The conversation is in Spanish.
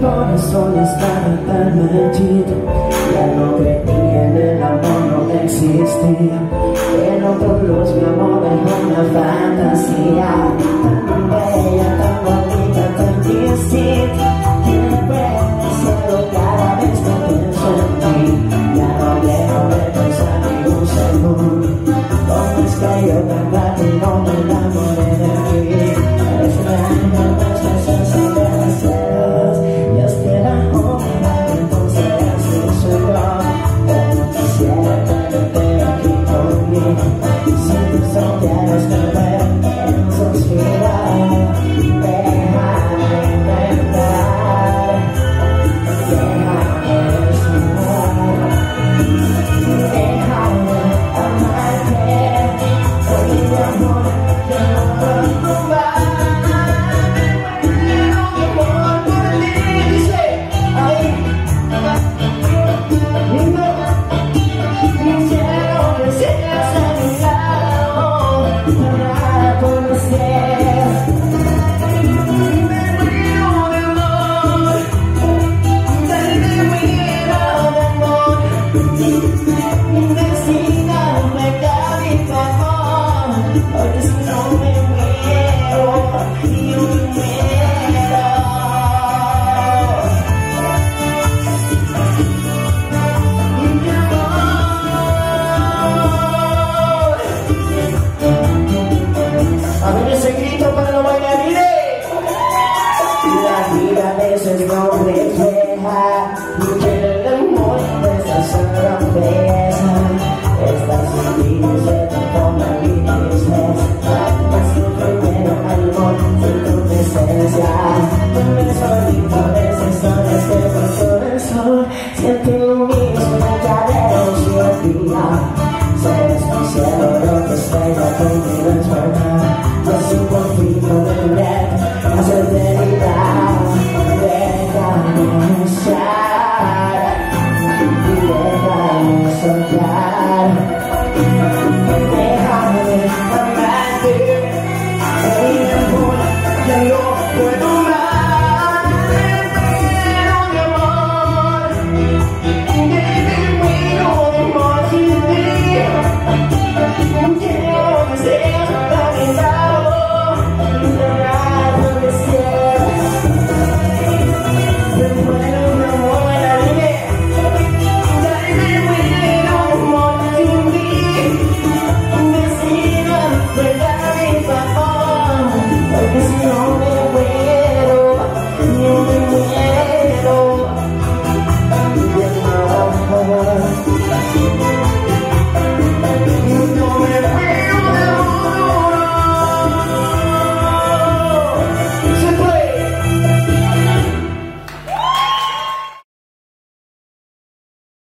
corazón estaba tan metido Ya no creía en el amor, no existía. En otro plus mi amor dejó una fantasía. development Bye.